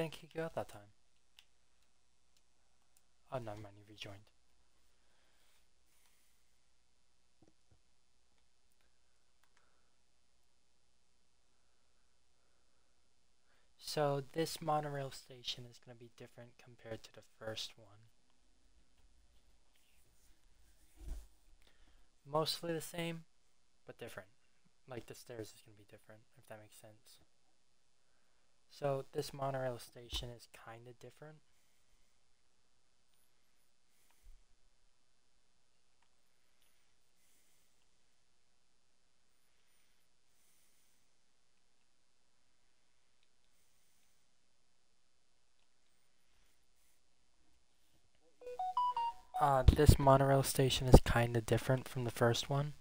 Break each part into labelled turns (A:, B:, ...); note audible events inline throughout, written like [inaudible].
A: didn't kick you out that time. Oh, never mind, you rejoined. So this monorail station is going to be different compared to the first one. Mostly the same, but different. Like the stairs is going to be different, if that makes sense. So this monorail station is kind of different. Uh, this monorail station is kind of different from the first one.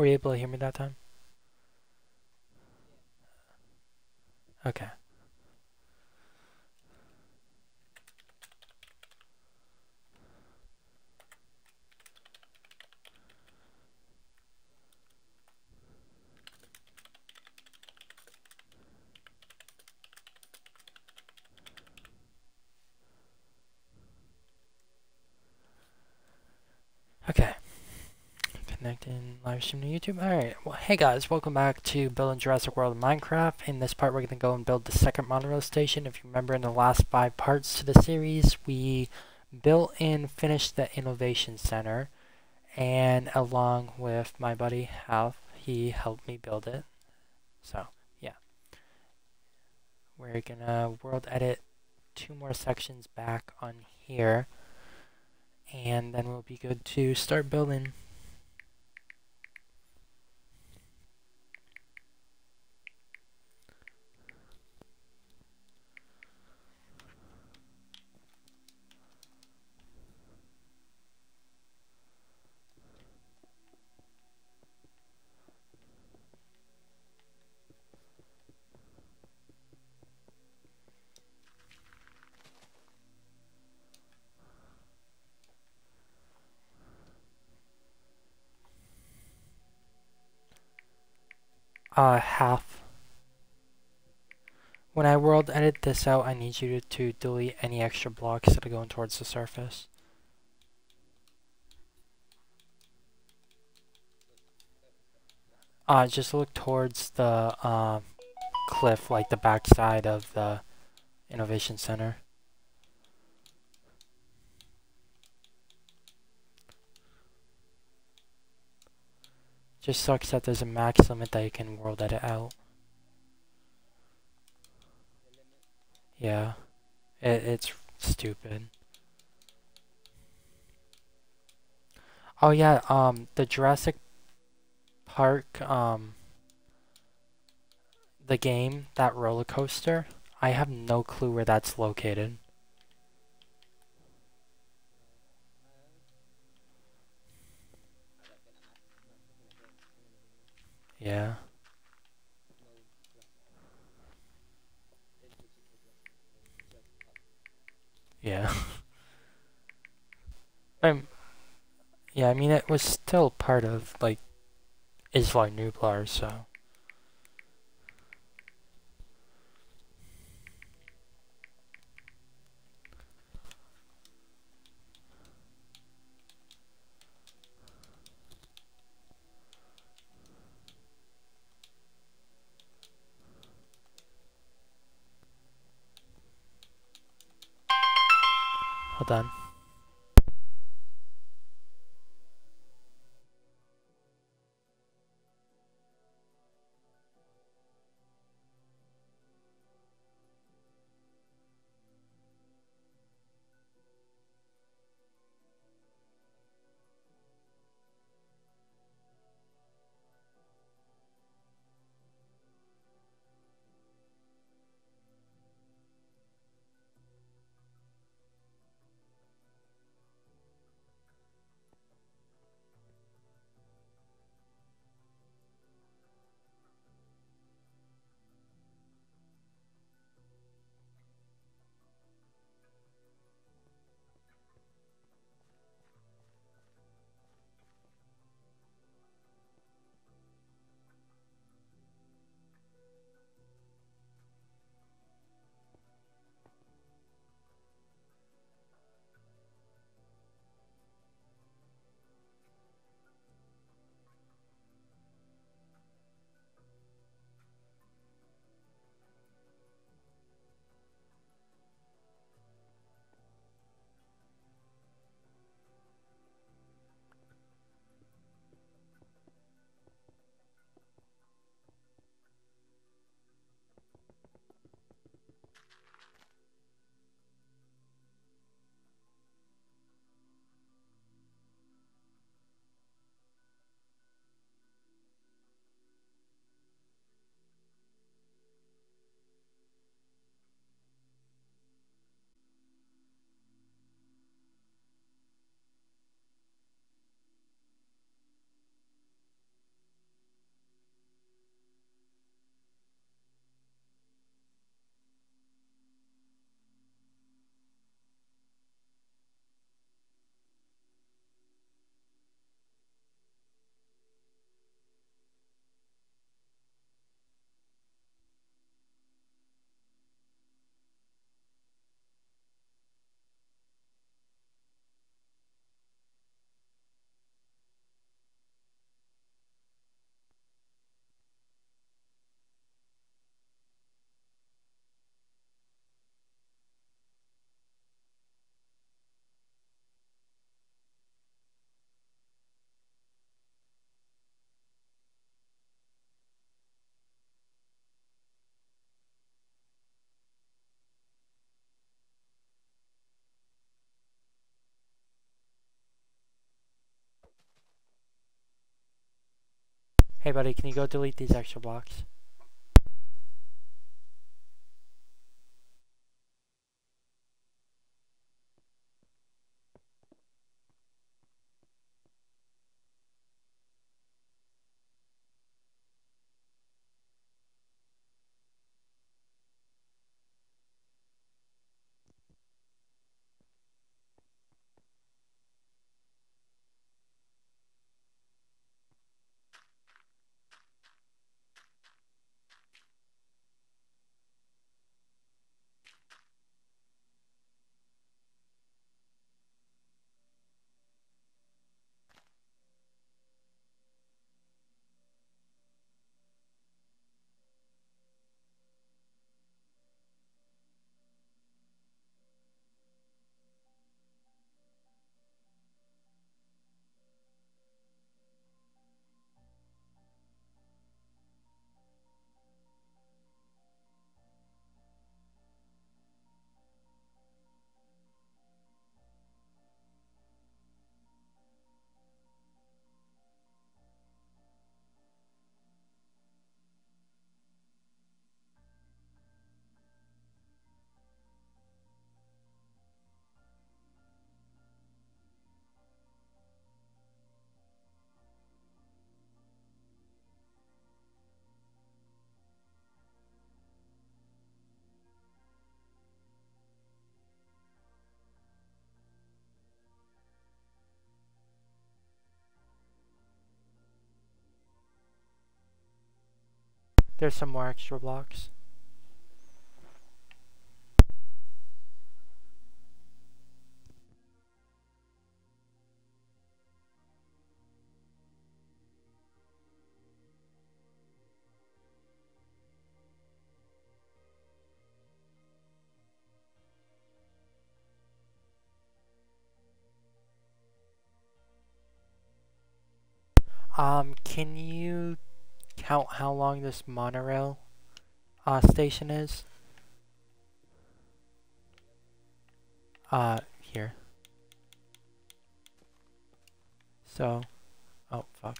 A: Were you able to hear me that time? Okay. Connecting live stream to YouTube. Alright, well, hey guys, welcome back to Building Jurassic World in Minecraft. In this part, we're going to go and build the second monorail station. If you remember in the last five parts to the series, we built and finished the Innovation Center. And along with my buddy Hal, he helped me build it. So, yeah. We're going to world edit two more sections back on here and then we'll be good to start building. Uh, Hal. When I world edit this out, I need you to, to delete any extra blocks that are going towards the surface. Uh, just look towards the uh, cliff, like the backside of the Innovation Center. Just sucks that there's a max limit that you can world edit out. Yeah. It, it's stupid. Oh yeah, um, the Jurassic Park, um, the game, that roller coaster, I have no clue where that's located. Yeah. Yeah. [laughs] I'm, yeah, I mean, it was still part of, like, Isla Nublar, so. Hold Hey buddy, can you go delete these extra blocks? There's some more extra blocks. Um, can you count how long this monorail uh, station is? Uh, here. So, oh fuck.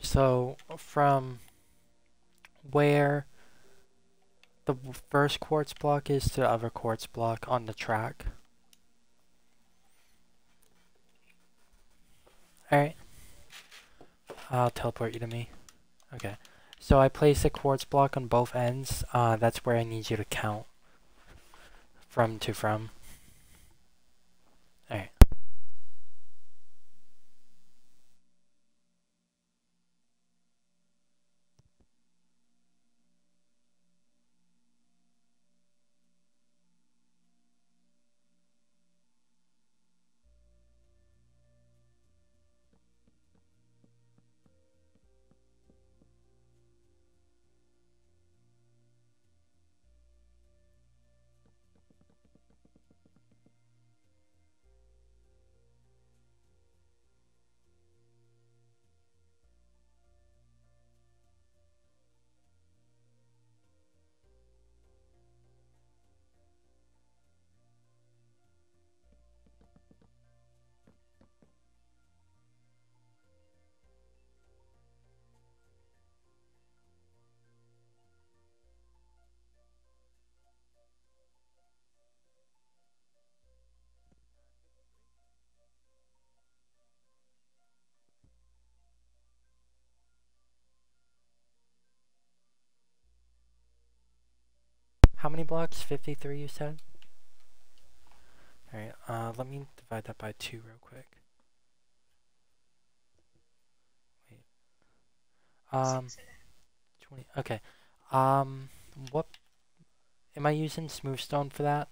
A: So, from where the first quartz block is to the other quartz block on the track. Alright. I'll teleport you to me. Okay. So I place a quartz block on both ends. Uh, that's where I need you to count. From to from. How many blocks? 53 you said? Alright, uh, let me divide that by 2 real quick. Wait. Um, 20, okay. Um, what, am I using smooth stone for that?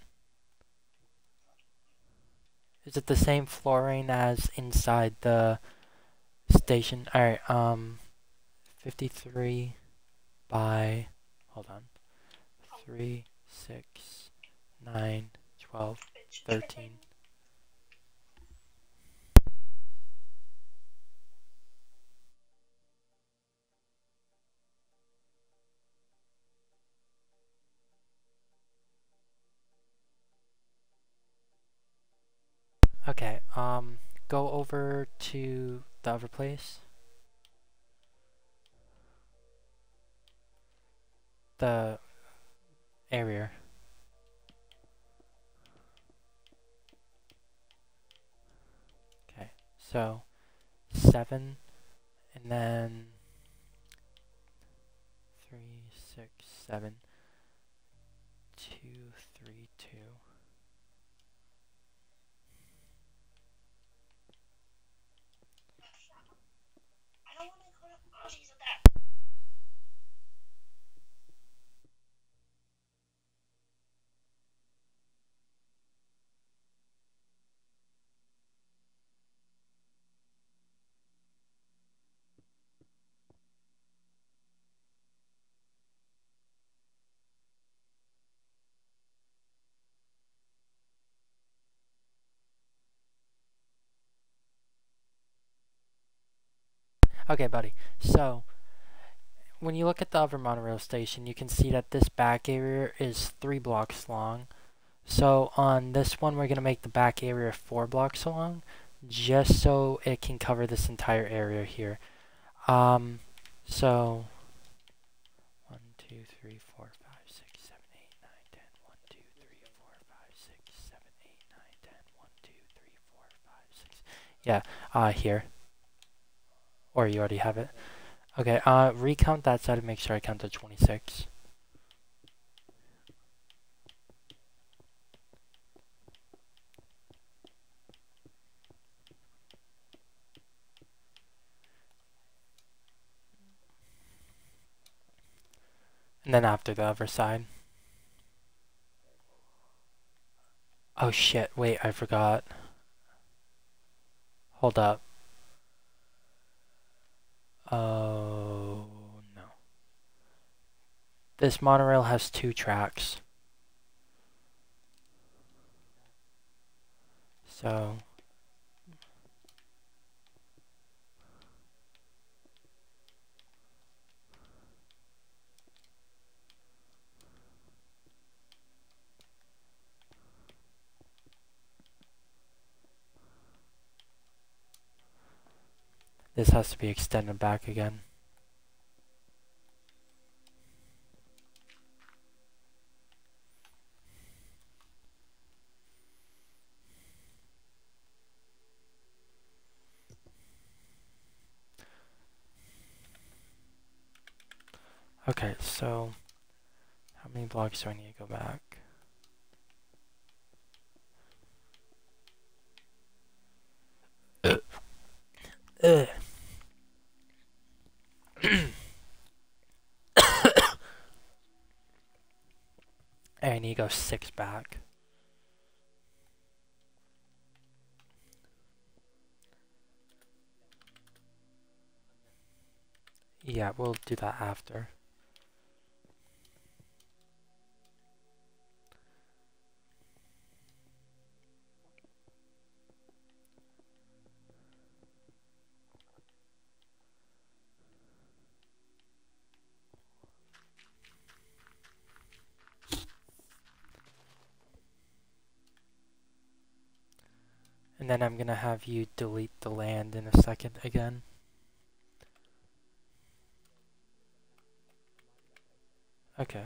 A: Is it the same flooring as inside the station? Alright, um, 53 by, hold on. 3, 6, 9, 12, 13. Okay, um, go over to the other place. The area. Okay, so seven and then three, six, seven, two, three, two. Okay, buddy. So, when you look at the other monorail station, you can see that this back area is three blocks long. So on this one, we're going to make the back area four blocks long, just so it can cover this entire area here. Um, so, 1, 2, 3, 4, 5, 6, 7, 8, 9, 10, 1, 2, 3, 4, 5, 6, 7, 8, 9, 10, 1, 2, 3, 4, 5, 6. Yeah, uh, here. Or you already have it. Okay, uh, recount that side and make sure I count to 26. And then after the other side. Oh shit, wait, I forgot. Hold up. Oh, no. This monorail has two tracks. So... This has to be extended back again. Okay, so how many blocks do I need to go back? Ugh. I go six back. Yeah, we'll do that after. Then I'm going to have you delete the land in a second again. Okay.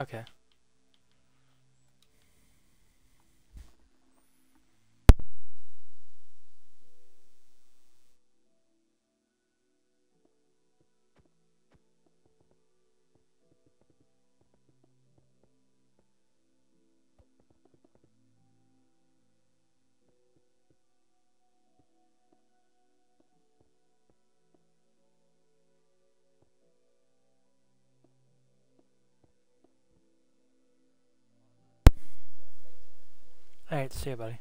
A: Okay. Alright, see you, buddy.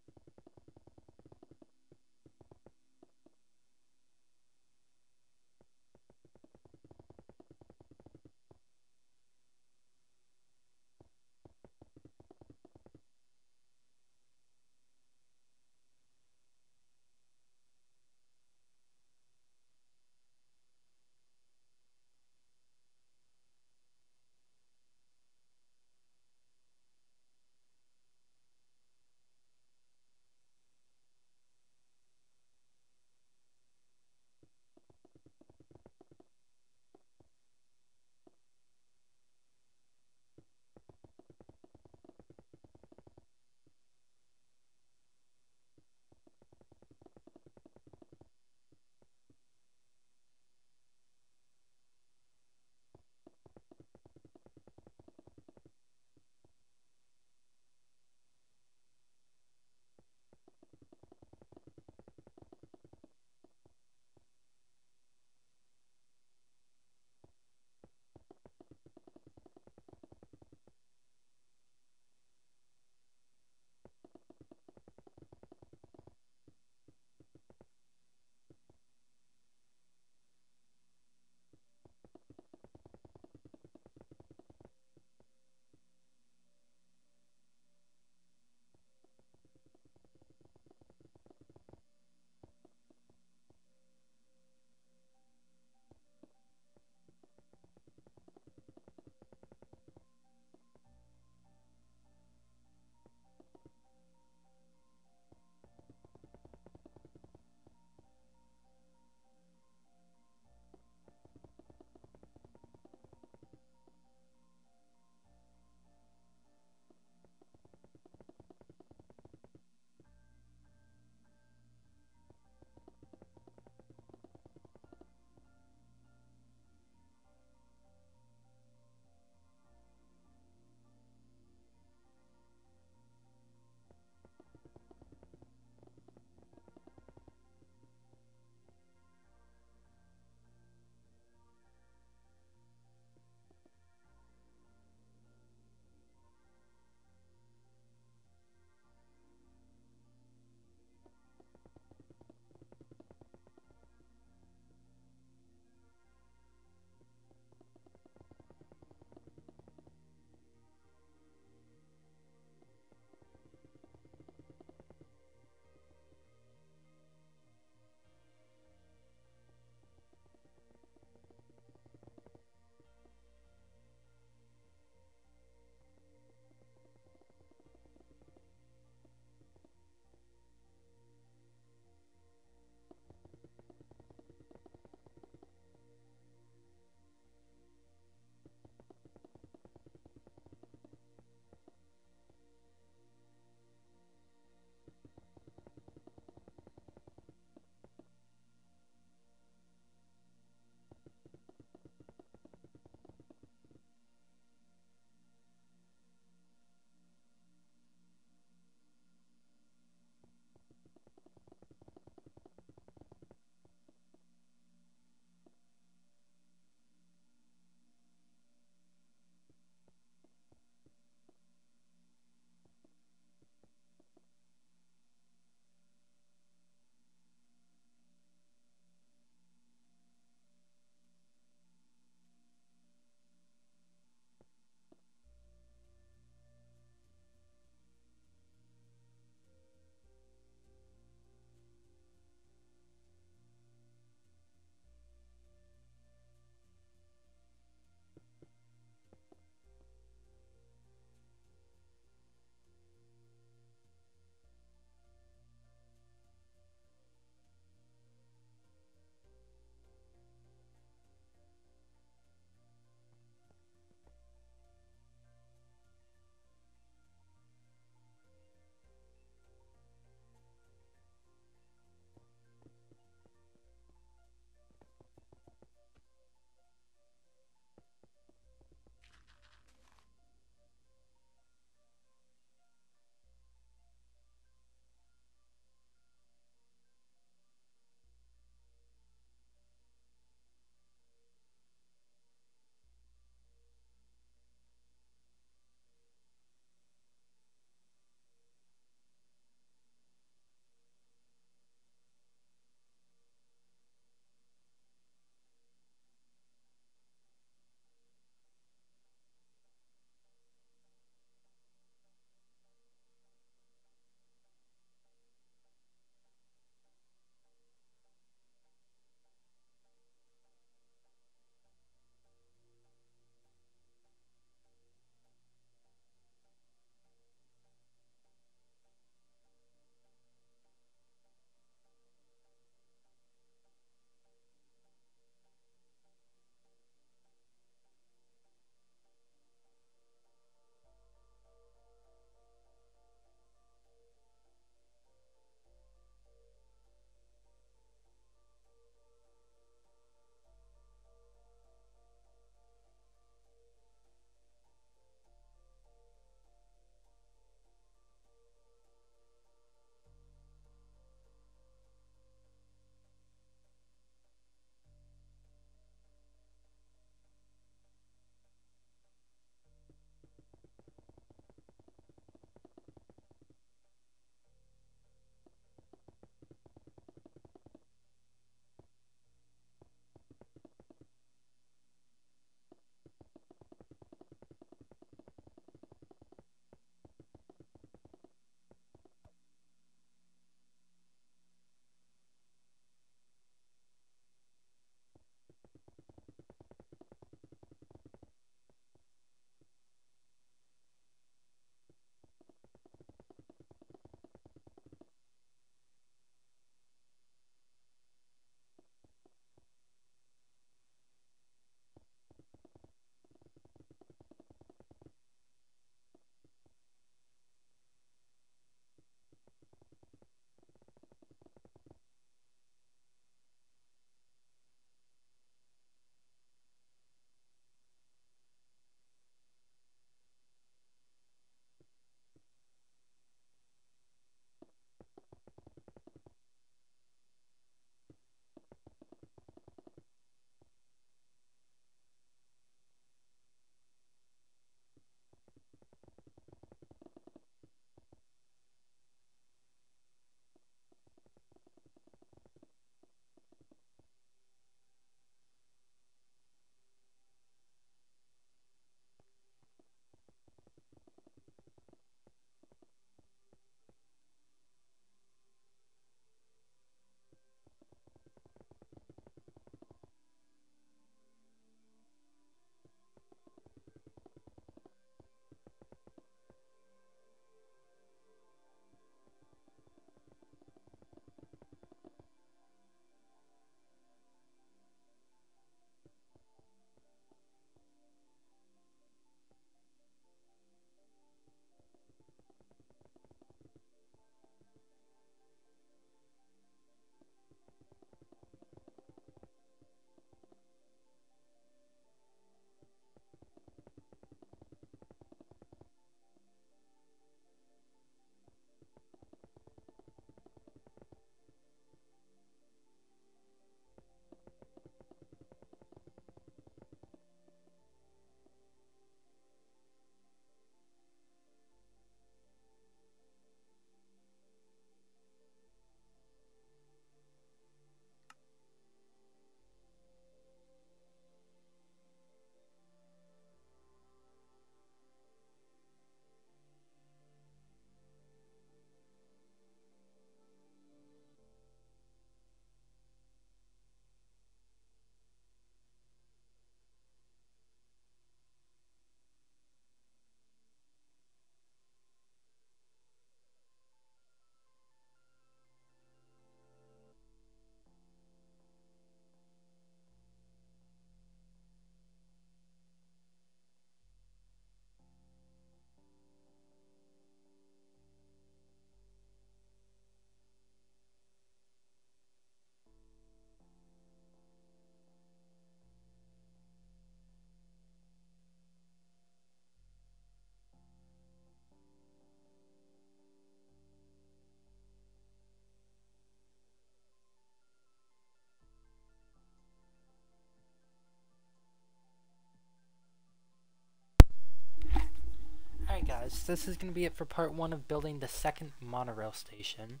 A: Guys, this is going to be it for part one of building the second monorail station.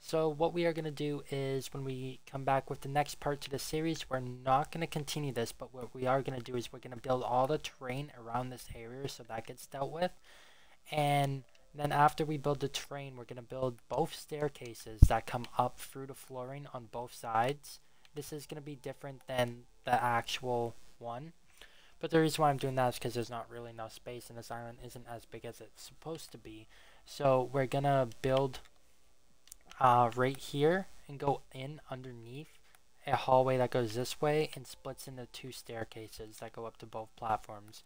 A: So what we are going to do is when we come back with the next part to the series, we're not going to continue this, but what we are going to do is we're going to build all the terrain around this area so that gets dealt with. And then after we build the terrain, we're going to build both staircases that come up through the flooring on both sides. This is going to be different than the actual one. But the reason why I'm doing that is because there's not really enough space and this island isn't as big as it's supposed to be. So we're going to build uh, right here and go in underneath a hallway that goes this way and splits into two staircases that go up to both platforms.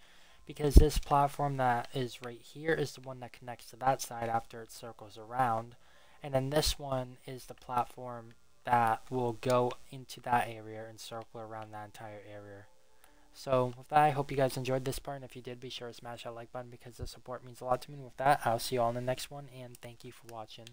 A: Because this platform that is right here is the one that connects to that side after it circles around. And then this one is the platform that will go into that area and circle around that entire area. So with that, I hope you guys enjoyed this part, and if you did, be sure to smash that like button because the support means a lot to me. And with that, I'll see you all in the next one, and thank you for watching.